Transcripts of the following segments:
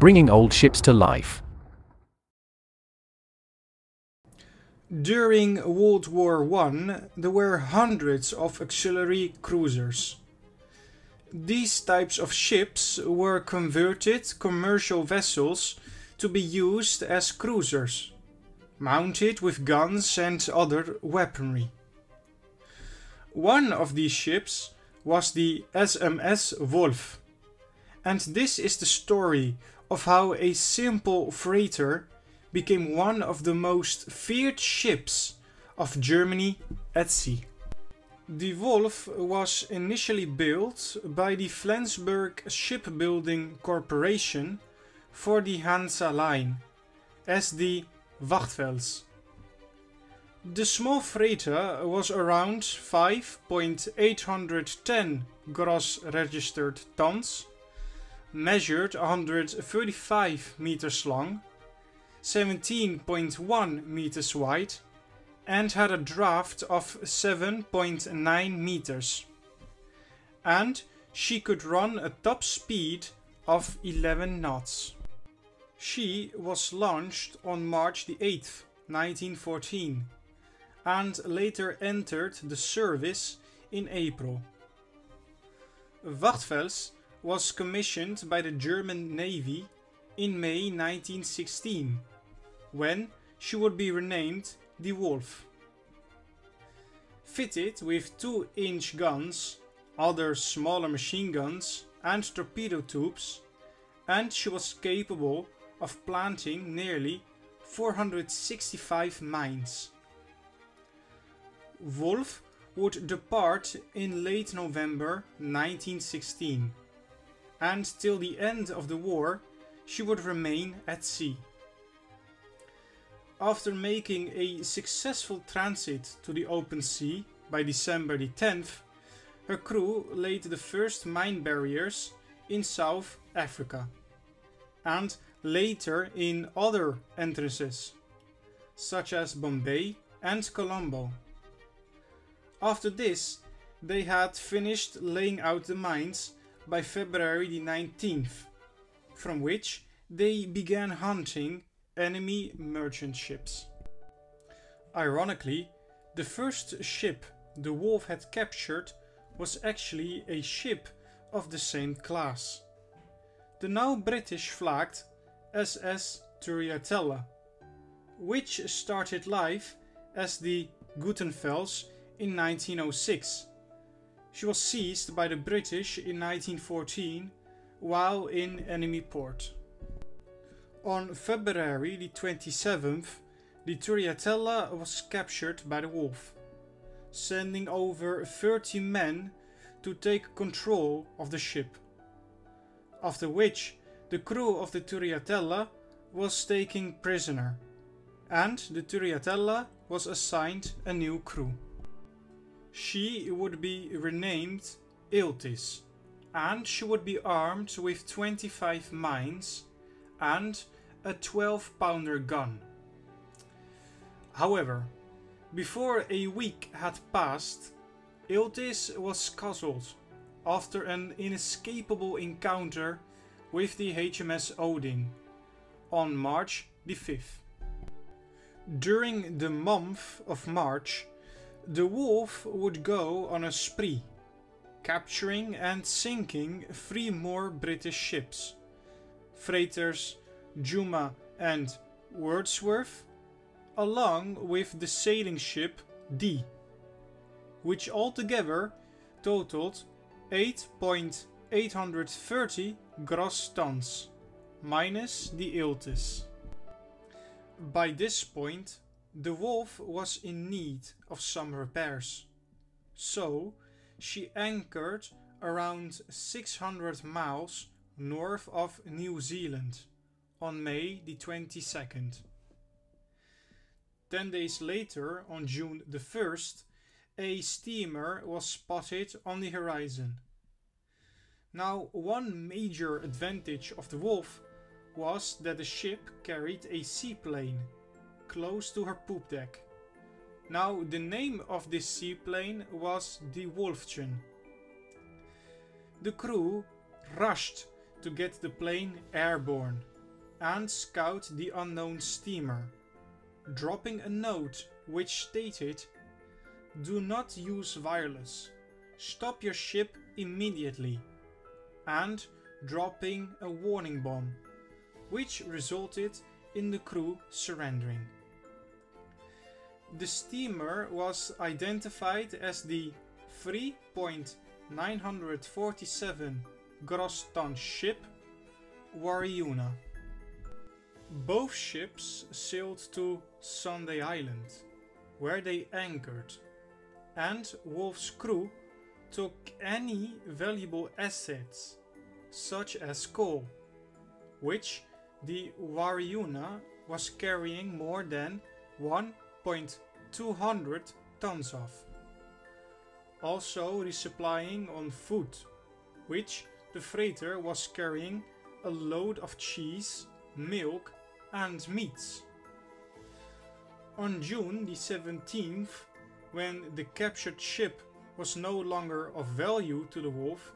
bringing old ships to life. During World War I, there were hundreds of auxiliary cruisers. These types of ships were converted commercial vessels to be used as cruisers, mounted with guns and other weaponry. One of these ships was the SMS Wolf, and this is the story of how a simple freighter became one of the most feared ships of Germany at sea. The Wolf was initially built by the Flensburg Shipbuilding Corporation for the Hansa Line as the Wachtfels. The small freighter was around 5.810 gross registered tons, measured 135 meters long 17.1 meters wide and had a draft of 7.9 meters. And she could run a top speed of 11 knots. She was launched on March the 8th, 1914 and later entered the service in April. Wachtfels was commissioned by the German Navy in May 1916 when she would be renamed the Wolf. Fitted with 2-inch guns, other smaller machine guns and torpedo tubes, and she was capable of planting nearly 465 mines. Wolf would depart in late November 1916, and till the end of the war she would remain at sea. After making a successful transit to the open sea by December the 10th, her crew laid the first mine barriers in South Africa and later in other entrances such as Bombay and Colombo. After this, they had finished laying out the mines by February the 19th, from which they began hunting enemy merchant ships. Ironically, the first ship the Wolf had captured was actually a ship of the same class. The now British flagged SS Turritella, which started life as the Gutenfels in 1906. She was seized by the British in 1914 while in enemy port. On February the 27th, the Turritella was captured by the Wolf, sending over 30 men to take control of the ship. After which, the crew of the Turritella was taken prisoner, and the Turritella was assigned a new crew. She would be renamed Iltis, and she would be armed with 25 mines and a 12 pounder gun. However, before a week had passed, Iltis was scuttled after an inescapable encounter with the HMS Odin on March the 5th. During the month of March, the Wolf would go on a spree, capturing and sinking three more British ships freighters Juma and Wordsworth, along with the sailing ship Dee, which altogether totaled 8.830 gross tons, minus the Iltis. By this point, the Wolf was in need of some repairs, so she anchored around 600 miles north of New Zealand on May the 22nd. Ten days later, on June the 1st, a steamer was spotted on the horizon. Now, one major advantage of the Wolf was that the ship carried a seaplane close to her poop deck. Now, the name of this seaplane was the Wolfchen. The crew rushed to get the plane airborne and scout the unknown steamer, dropping a note which stated, Do not use wireless, stop your ship immediately, and dropping a warning bomb, which resulted in the crew surrendering. The steamer was identified as the 3.947 gross ton ship Wairuna. Both ships sailed to Sunday Island, where they anchored, and Wolf's crew took any valuable assets, such as coal, which the Wairuna was carrying more than 1.200 tons of. Also resupplying on food, which the freighter was carrying a load of cheese, milk and meats. On June the 17th, when the captured ship was no longer of value to the wolf,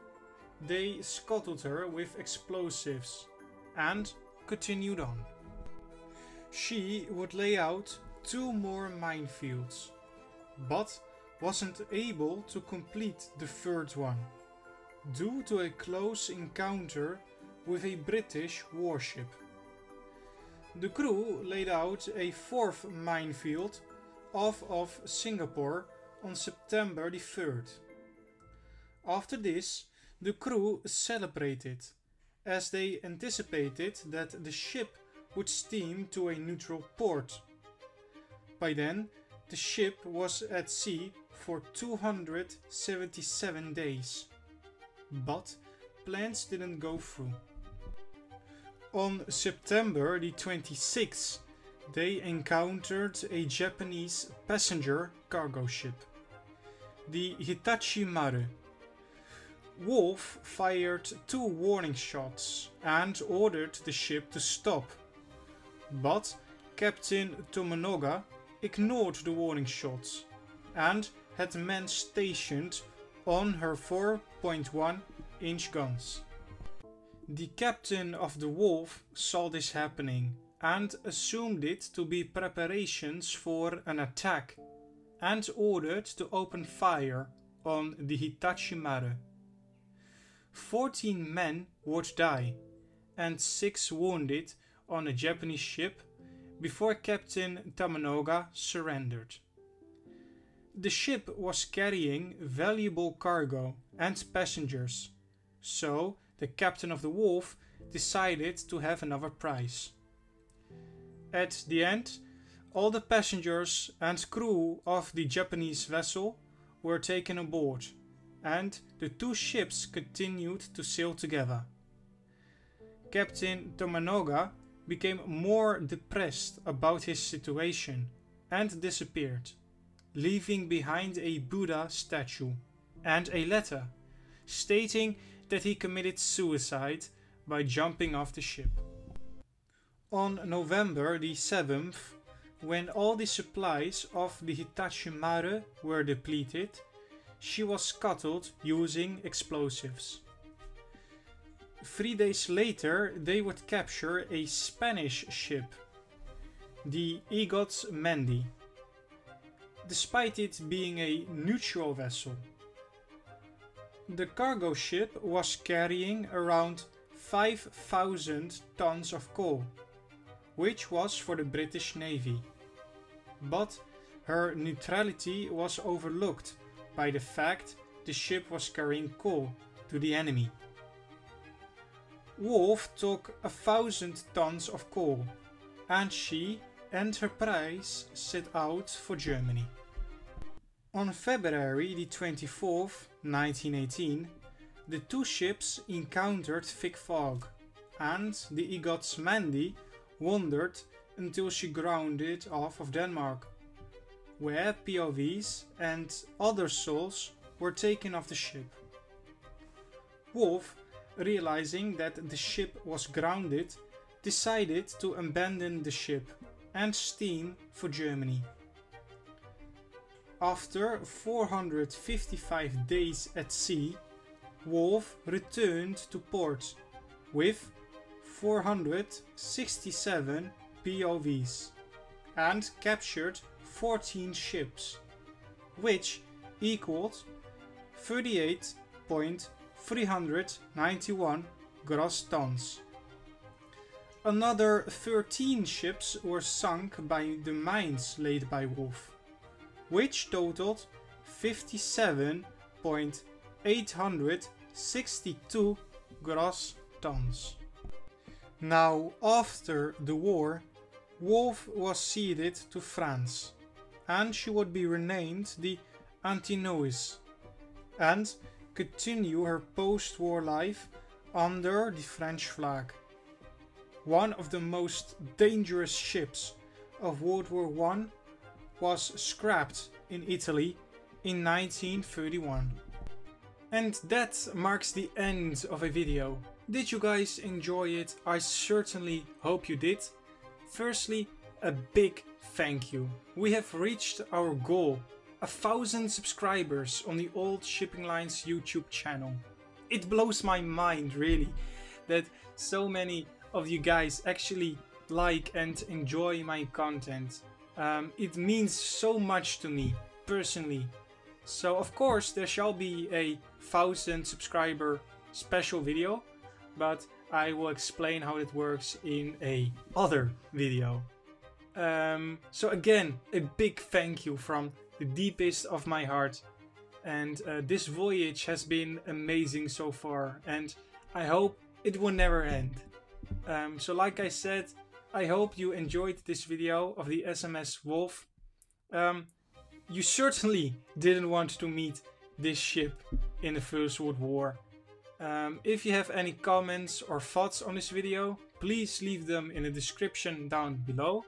they scuttled her with explosives and continued on. She would lay out two more minefields, but wasn't able to complete the third one due to a close encounter with a British warship. The crew laid out a fourth minefield off of Singapore on September the 3rd. After this, the crew celebrated as they anticipated that the ship would steam to a neutral port. By then, the ship was at sea for 277 days. But plans didn't go through. On September the 26th, they encountered a Japanese passenger cargo ship, the Hitachi Maru. Wolf fired two warning shots and ordered the ship to stop, but Captain Tomonoga ignored the warning shots and had men stationed on her 4.1 inch guns. The captain of the Wolf saw this happening and assumed it to be preparations for an attack and ordered to open fire on the Hitachi Maru. 14 men would die and 6 wounded on a Japanese ship before Captain Tamanoga surrendered. The ship was carrying valuable cargo and passengers, so the captain of the Wolf decided to have another prize. At the end, all the passengers and crew of the Japanese vessel were taken aboard, and the two ships continued to sail together. Captain Tomonoga became more depressed about his situation and disappeared, leaving behind a Buddha statue and a letter stating that he committed suicide by jumping off the ship. On November the 7th, when all the supplies of the Hitachi Maru were depleted, she was scuttled using explosives. Three days later, they would capture a Spanish ship, the Igotz Mendi, despite it being a neutral vessel. The cargo ship was carrying around 5,000 tons of coal, which was for the British Navy. But her neutrality was overlooked by the fact the ship was carrying coal to the enemy. Wolf took a thousand tons of coal, and she and her prize set out for Germany. On February the 24th, 1918, the two ships encountered thick fog, and the Igotz Mendi wandered until she grounded off of Denmark, where POVs and other souls were taken off the ship. Wolf, realizing that the ship was grounded, decided to abandon the ship and steam for Germany. After 455 days at sea, Wolf returned to port with 467 POVs and captured 14 ships, which equaled 38.391 gross tons. Another 13 ships were sunk by the mines laid by Wolf, which totaled 57.862 gross tons. Now, after the war, Wolf was ceded to France, and she would be renamed the Antinous, and continue her post-war life under the French flag. One of the most dangerous ships of World War I was scrapped in Italy in 1931. And that marks the end of a video. Did you guys enjoy it? I certainly hope you did. Firstly, a big thank you. We have reached our goal, a thousand subscribers on the Old Shipping Lines YouTube channel. It blows my mind really that so many of you guys actually like and enjoy my content. Um, it means so much to me personally. So of course there shall be a thousand subscriber special video, but I will explain how it works in a other video. Um, so again, a big thank you from the deepest of my heart. And uh, this voyage has been amazing so far, and I hope it will never end. Um, so like I said, I hope you enjoyed this video of the SMS Wolf. Um, you certainly didn't want to meet this ship in the First World War. Um, if you have any comments or thoughts on this video, please leave them in the description down below.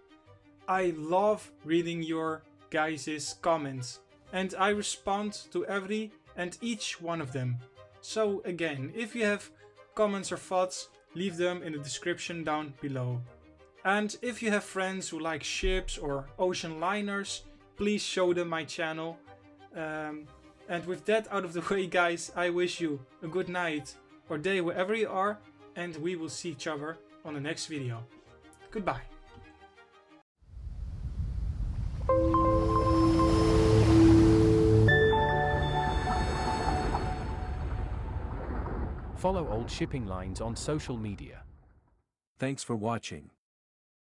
I love reading your guys' comments and I respond to every and each one of them. So again, if you have comments or thoughts, leave them in the description down below. And if you have friends who like ships or ocean liners, please show them my channel. Um, and with that out of the way guys, I wish you a good night or day wherever you are and we will see each other on the next video. Goodbye. Follow Old Shipping Lines on social media. Thanks for watching.